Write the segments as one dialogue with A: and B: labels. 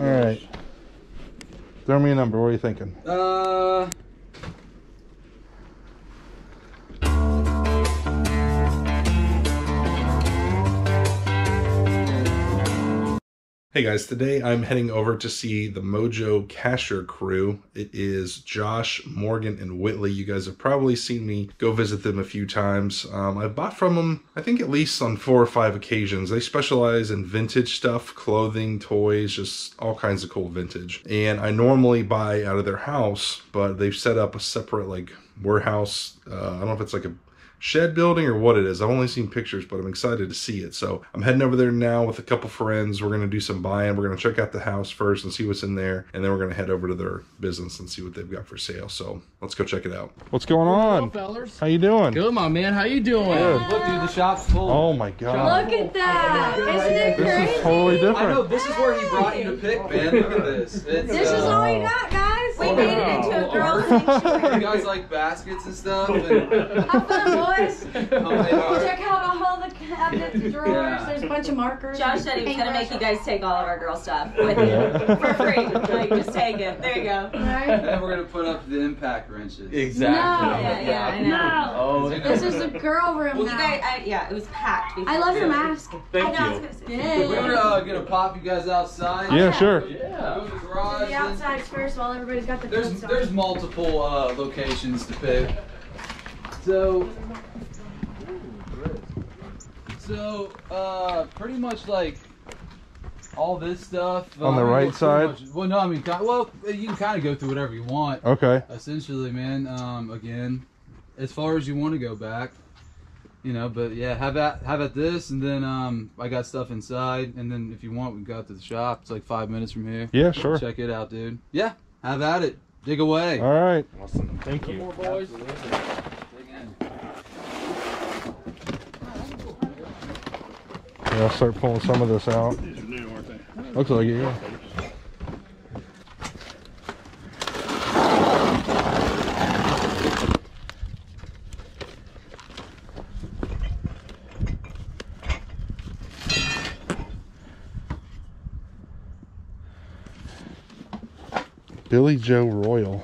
A: All right. Throw me a number. What are you thinking?
B: Uh.
A: Hey guys, today I'm heading over to see the Mojo Casher crew. It is Josh, Morgan, and Whitley. You guys have probably seen me go visit them a few times. Um, I've bought from them, I think at least on four or five occasions. They specialize in vintage stuff, clothing, toys, just all kinds of cool vintage. And I normally buy out of their house, but they've set up a separate like warehouse. Uh, I don't know if it's like a shed building or what it is. I've only seen pictures, but I'm excited to see it. So I'm heading over there now with a couple friends. We're going to do some buying. We're going to check out the house first and see what's in there. And then we're going to head over to their business and see what they've got for sale. So let's go check it out. What's going on?
C: fellas.
A: How you doing?
C: Good, my man. How you doing?
A: Good.
B: Look, dude, the shop's full.
A: Oh my God.
D: Look at that! Isn't it
A: This
D: crazy?
A: is totally different.
B: I know this is where he brought you to pick, man. Look at this. It's,
D: This is
B: uh,
D: all you got, guys.
E: We made it into a girls'
B: You guys like baskets and stuff. And,
D: Have fun, boys.
B: oh.
D: Check out all the cabinets, drawers.
B: Yeah.
D: There's a bunch of markers.
E: Josh said he was gonna make you guys take all of our girl stuff with you for free. Like, just take it. There you go.
B: And
D: Right?
B: then we're gonna put up the impact wrenches.
C: Exactly.
D: No.
E: Yeah, yeah, I know.
C: Oh,
D: This is the girl room
E: Well, you guys, I, yeah, it was packed. Before.
D: I love your mask.
C: thank
E: I know,
C: you.
E: gonna.
B: We're uh, gonna pop you guys outside.
A: Yeah, sure.
C: Yeah.
B: Go to the garage.
D: the
B: and-
D: outside first while everybody's got the
B: There's there's multiple uh, locations to pick. So so uh, pretty much like all this stuff
A: On the right side?
B: much- well, no, I mean, ki- well, you can kind of go through whatever you want.
A: Okay.
B: Essentially, man. Um, again, as far as you want to go back, you know. But yeah, have at have at this, and then um, I got stuff inside, and then if you want, we can go out to the shop. It's like five minutes from here.
A: Yeah, sure.
B: Check it out, dude. Yeah, have at it. Dig away.
A: All right.
C: Awesome. Thank you.
B: More boys.
A: Yeah, I'll start pulling some of this out.
F: These are new, aren't they?
A: Looks like it, yeah. Billy Joe Royal.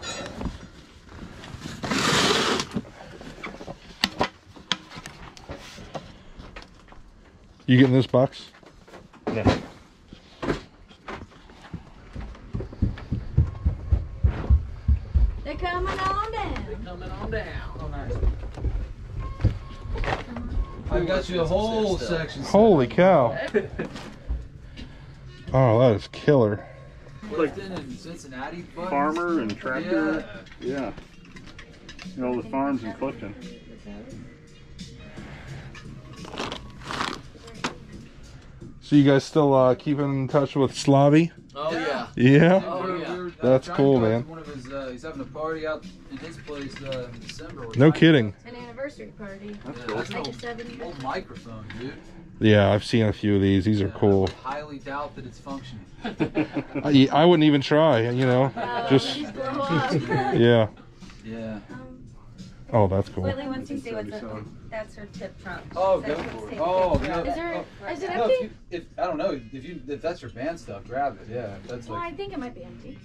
A: You getting this box?
C: Yeah.
D: They're coming on down.
C: They're Coming on down.
B: Oh, nice. I've got you a whole section.
A: Holy cow. Oh, that is killer.
B: Clifton and Cincinnati. buttons.
F: Farmer and tractor. Yeah. You know, the farms in Clifton.
A: So you guys still uh, keeping in touch with Slavi?
C: Oh yeah.
A: Yeah.
B: Oh, Yeah, we're- we're- I'm
A: That's cool,
B: to go out
A: man.
B: One of his, uh, he's having a party out in his place uh, in December.
A: No
B: Mike.
A: kidding.
D: An anniversary party.
B: Yeah,
F: cool.
B: that's
D: Like
B: an
D: a
B: old, old microphone, dude.
A: Yeah, I've seen a few of these. These are
B: Yeah,
A: cool.
B: I highly doubt that it's functioning.
A: I, I wouldn't even try, you know.
D: Oh,
A: Just
D: these blow up.
A: yeah.
B: Yeah.
A: Um, oh, that's cool.
E: Whitley wants to see what's in That's her tip trunk.
B: Oh,
E: She
B: go for
E: wants
B: it.
E: to
B: Oh,
E: take
B: yeah.
E: it.
D: Is there? Oh, is it
B: No, if,
D: empty?
B: you, if I don't know if you if that's your band stuff, grab it. Yeah, that's
D: Well, I think it might be empty.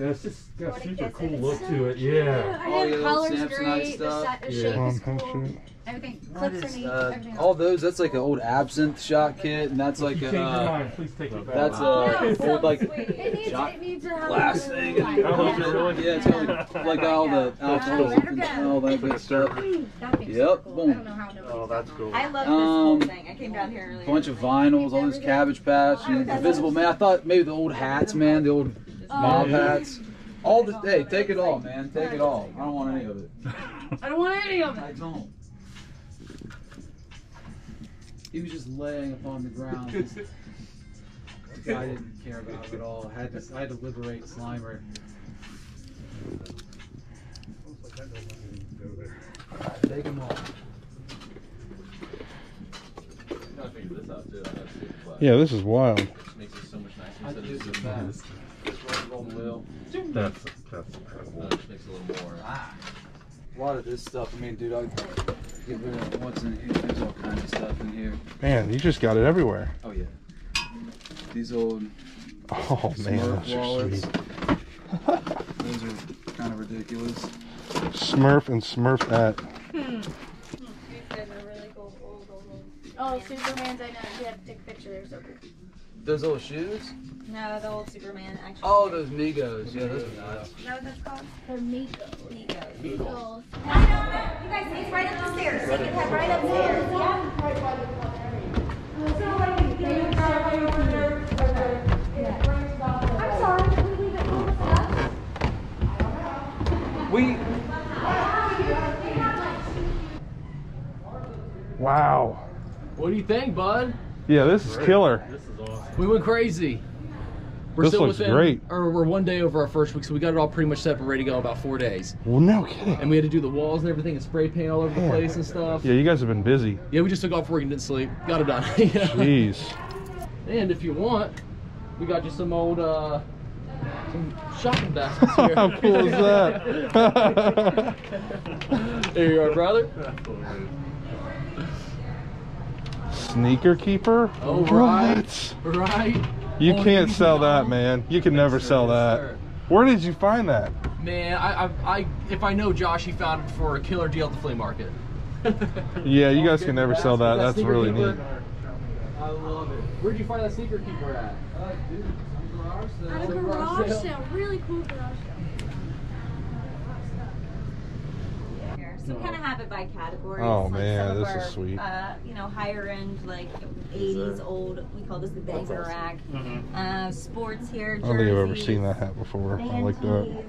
C: Yeah, it's just got
E: What a
C: super cool
E: It's
C: look
D: so
C: to it.
D: cute.
C: Yeah.
D: I
B: All the
D: the
B: old
D: color's
B: Samsonite
D: great. The,
B: stuff.
D: the
C: Yeah.
D: shape
A: Um,
D: is cool. Everything. Clips
B: is, uh,
D: Everything
B: all those. That's like an old absinthe shot kit, and that's like
C: you
B: a
C: change your
B: uh,
C: mind, please take it back.
B: that's a
D: Oh, no,
B: old like
E: sweet.
D: Needs,
B: John-
D: it needs to have
B: glass
D: a
B: thing.
D: little
B: And
D: light.
C: Is it really?
B: yeah, it's got like, like all the alcohol and all that good stuff. Yep, boom.
D: I don't know how nobody's
F: Oh, that's cool.
E: I love this
B: Um,
E: whole thing. I came down here earlier.
B: bunch of vinyls, all this Cabbage Patch, and Invisible Man. I thought maybe the old hats, man, the old mob hats. All the hey, take it all, man, take it all. I don't want any of it.
D: I don't want any of it.
B: I don't. He was just laying upon the ground. just- I didn't care about it at all. I had to, I had to liberate Slimer. Take them all.
A: Yeah, this is wild.
B: I do the fast. Just roll, roll the wheel.
C: That's that's incredible.
B: A lot of this stuff. I mean, dude, I get rid of what's in here. There's all kinds of stuff in here.
A: Man, you just got it everywhere.
B: Oh yeah. These old
A: Oh man,
B: Smurf
A: those are
B: wallets.
A: sweet.
B: Those are kind of ridiculous.
A: Smurf and Smurf at. Hmm.
D: Hmm, oh, Superman's, I know. You have to take a picture. They're so cool.
B: Those old shoes?
E: No, the old Superman actually.
B: Oh, those Migos. Yeah, those are nice.
E: Is that what that's called?
D: They're Miko.
E: Migos.
D: Migos.
E: You guys, it's right up the stairs. So you can head right upstairs. Yeah.
D: I'm sorry. We leave it closed up?
B: We
A: Wow.
C: What do you think, bud?
A: Yeah, this is killer.
C: This is awesome. We went crazy. We're
A: This
C: still
A: looks
C: within,
A: great.
C: Or we're one day over our first week, so we got it all pretty much set and ready to go in about four days.
A: Well, no kidding.
C: And we had to do the walls and everything and spray paint all over the place and stuff.
A: Yeah, you guys have been busy.
C: Yeah, we just took off work and didn't sleep. Got it done. Yeah.
A: Jeez.
C: And if you want, we got you some old uh some shopping baskets here.
A: How cool is that?
C: there you are, brother.
A: Sneaker keeper?
C: Oh, right. Right.
A: You
C: Oh,
A: can't
C: you
A: sell
C: know?
A: that, man. You can never
C: Yes,
A: sell
C: sir.
A: that.
C: Sir.
A: Where did you find that?
C: Man, I, I, I, if I know Josh, he found it for a killer deal at the flea market.
A: Yeah, you guys can never sell that. That's
C: sneaker
A: really
C: keeper,
A: neat.
B: I love it.
C: Where'd you find that sneaker keeper at?
B: Uh, dude, some garage sale.
D: At a
C: garage
D: garage
C: sale.
D: sale. Really cool garage sale.
E: Here. So we kind of have it by categories.
A: Oh,
E: like
A: man,
E: some of
A: this is sweet.
E: Uh, you know, higher end, like 80s old. We call this the banker rack. Uh, sports here.
A: Jerseys, I don't think I've ever seen that hat before. I like that.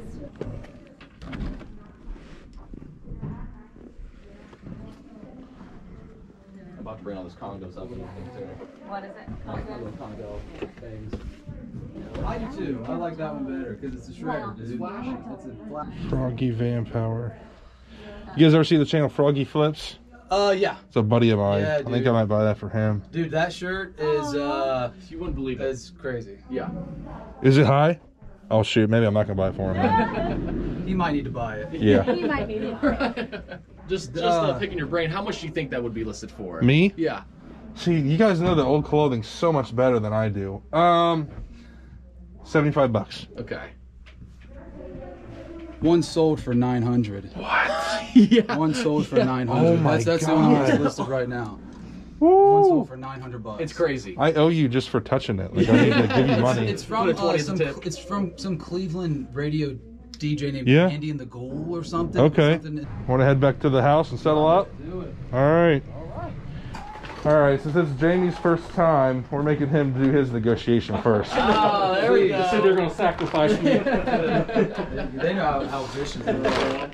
C: I'm about to bring all those Congos up and everything too.
E: What is it?
C: Congo, Congo things.
B: I do too. I like that one better because it's a shredder, dude. It's a flash.
A: Froggy Van Power. You guys ever see the channel Froggy Flips?
B: Uh, yeah,
A: It's a buddy of mine.
B: Yeah,
A: I think. I might buy that for him.
B: dude, that shirt is uh,
C: You wouldn't believe it. it.
B: is crazy.
C: Yeah.
A: Is it high? Oh shoot, maybe I'm not gonna buy it for him.
B: He might need to buy it.
A: Yeah.
D: He might need it.
C: just just
B: Uh,
C: uh, picking your brain, how much do you think that would be listed for?
A: Me?
C: Yeah.
A: See, you guys know the old clothing so much better than I do. Um, seventy-five bucks.
C: Okay.
B: One sold for nine hundred.
C: Yeah.
B: One sold for nine
A: Oh
B: hundred.
A: my
B: that's that's the only one that's listed right now. One sold for nine hundred bucks.
C: It's crazy.
A: I owe you just for touching it. Like I need to give you
B: It's,
A: money.
B: it's from
C: Put a 20
B: uh, some. It's from some Cleveland radio DJ named
A: Yeah.
B: Andy and the Goal or something.
A: Okay.
B: Something-
A: Want to head back to the house and settle up?
B: Do it.
A: All right. All right. Since it's Jamie's first time, we're making him do his negotiation first.
C: Oh, there we go.
F: So they're gonna sacrifice me.
B: They know how, how vicious they are.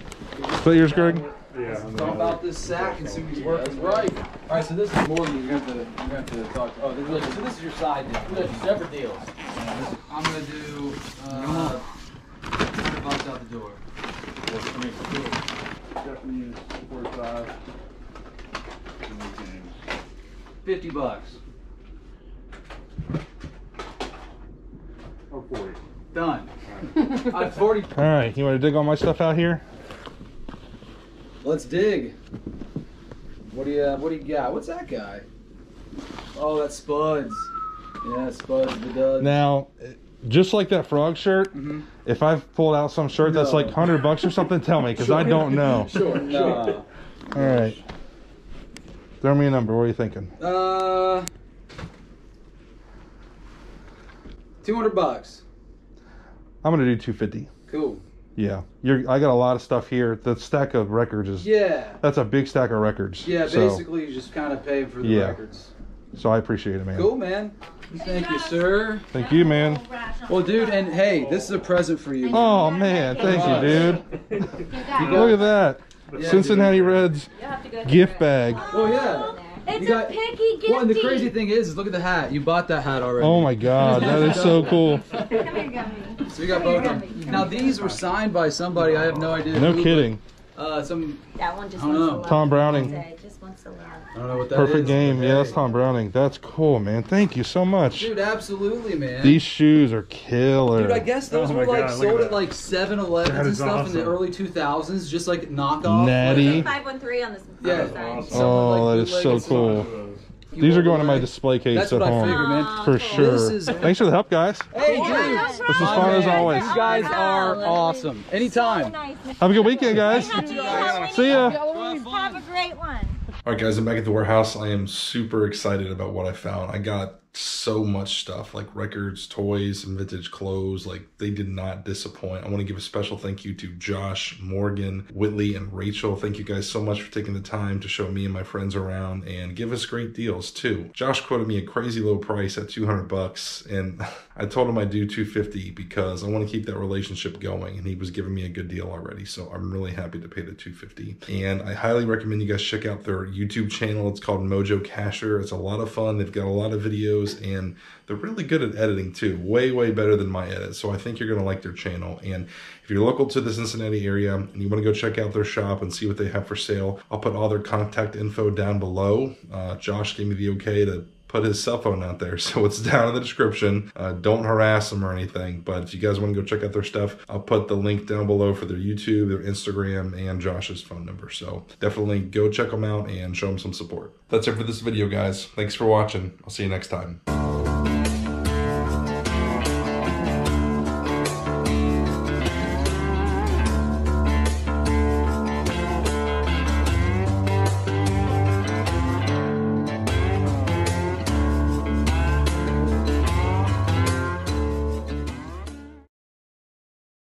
A: Is yours, Greg?
F: yeah.
B: Talk about this sack and see what he's working. Right. All right. So this is Morgan. You're gonna have to. You're gonna have to. Oh, this, look, so this is your side deal.
C: There's separate deals.
B: I'm gonna do. Uh, hundred bucks out the door.
F: Japanese 45. and these games.
B: Fifty bucks.
F: Or 40.
B: Done. I'm forty.
A: All right. You want to dig all my stuff out here?
B: Let's dig. What do you What do you got? What's that guy? Oh, that's Spuds. Yeah, Spuds the dud.
A: Now, just like that frog shirt,
B: Mhm.
A: if I've pulled out some shirt that's like hundred bucks or something, tell me because I don't know.
C: Sure.
B: No.
A: All right. Throw me a number. What are you thinking?
B: Uh, two hundred bucks.
A: I'm gonna do 250.
B: Cool.
A: Yeah, you're. I got a lot of stuff here. The stack of records is.
B: Yeah.
A: That's a big stack of records.
B: Yeah.
A: So,
B: Basically, you just kind of pay for the
A: Yeah.
B: records.
A: so I appreciate it, man.
B: Cool, man. Thank you, sir.
A: Thank you, man.
B: Well, dude, and hey, this is a present for you.
A: Oh man, thank you, dude. Look at that.
B: Yeah,
A: Cincinnati Reds
E: You'll have to go
A: gift bag.
B: Oh yeah.
D: It's
B: You got-
D: a picky gifty.
B: Well, and the crazy thing is, is look at the hat. You bought that hat already.
A: Oh my God, that is so cool.
D: Come here, Gummy.
B: So we got both of them. Now these were signed by somebody. I have no idea.
A: No
B: who, but,
A: kidding.
B: Uh, some
E: That one just
B: I don't know.
A: Tom Browning.
E: Say, Just wants.
B: I don't know what that is.
A: Perfect game.
B: but
A: Yeah, that's. Tom Browning. That's cool, man. Thank you so much.
B: Dude, absolutely, man.
A: These shoes are killer.
B: Dude, I guess oh those
F: Oh
B: were
F: my
B: like
F: God, look at
B: sold
F: that.
B: at like 7-Elevens and
F: is
B: stuff in the
F: awesome.
B: early 2000s, just like knockoff.
A: Natty.
E: Five one three on this.
B: Yeah.
E: other side.
F: Awesome.
A: Oh,
B: like,
A: that is so cool.
B: you
A: These are going in my display case
B: That's
A: at
B: what I
A: home.
B: figured, man.
A: For
E: cool.
A: sure.
B: This is-
A: Thanks for the help, guys.
B: Hey,
E: Yeah,
B: dude.
A: This is
B: My
A: fun as
B: man,
A: always.
B: You guys
E: Oh,
B: are
E: lovely.
B: awesome.
E: So
B: Anytime.
E: nice.
A: Have a good weekend, guys.
E: Happy Halloween.
A: See ya.
E: Have a great one.
A: All right, guys, I'm back at the warehouse. I am super excited about what I found. I got so much stuff like records, toys, and vintage clothes. Like they did not disappoint. I want to give a special thank you to Josh, Morgan, Whitley, and Rachel. Thank you guys so much for taking the time to show me and my friends around and give us great deals too. Josh quoted me a crazy low price at 200 bucks, and I told him I'd do 250 because I want to keep that relationship going, and he was giving me a good deal already. So I'm really happy to pay the 250. And I highly recommend you guys check out their YouTube channel. It's called Mojo Casher. It's a lot of fun. They've got a lot of videos and they're really good at editing too. Way, way better than my edit. So I think you're going to like their channel. And if you're local to the Cincinnati area and you want to go check out their shop and see what they have for sale, I'll put all their contact info down below. Uh, Josh gave me the okay to put his cell phone out there. So it's down in the description. Uh, don't harass them or anything. But if you guys want to go check out their stuff, I'll put the link down below for their YouTube, their Instagram, and Josh's phone number. So definitely go check them out and show them some support. That's it for this video, guys. Thanks for watching. I'll see you next time.